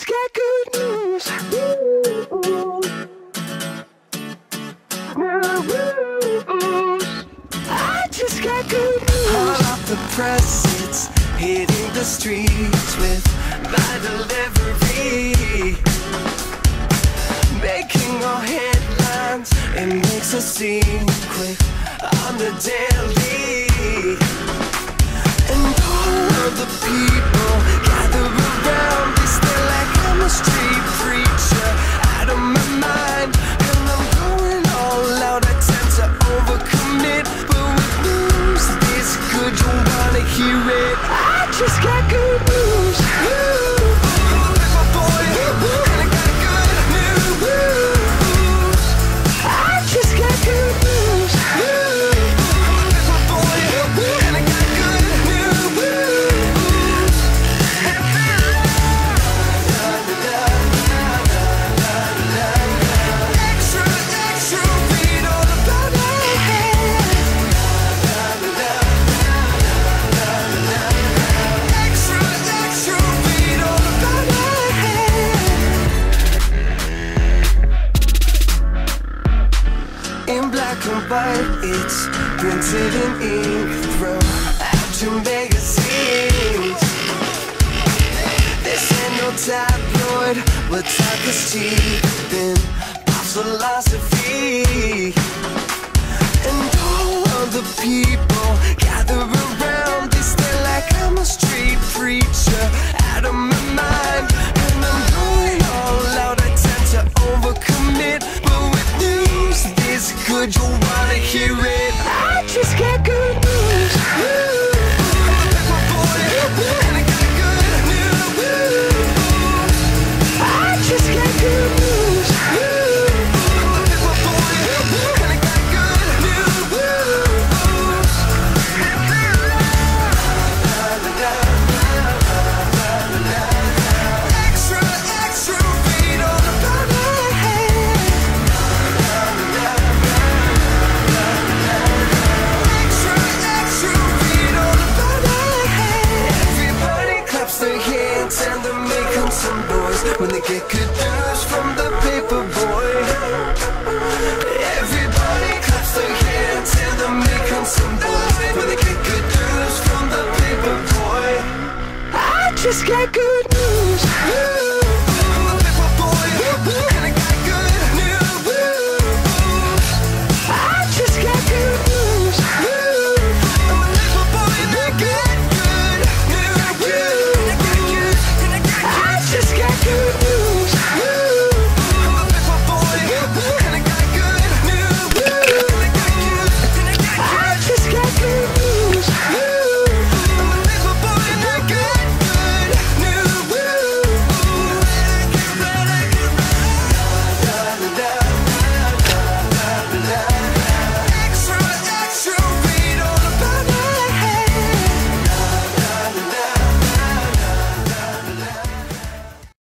just got good news. News. I just got good news. Hot off the press, it's hitting the streets with my delivery. Making all headlines, it makes us seem quick on the daily. Hear it. I just got good news. Black and white, it's printed in ink. from your magazines. This ain't no tabloid, we're talk is cheap in pop philosophy. And all of the people wanna hear it. I just got get from the paper boy. Everybody claps their hands and they're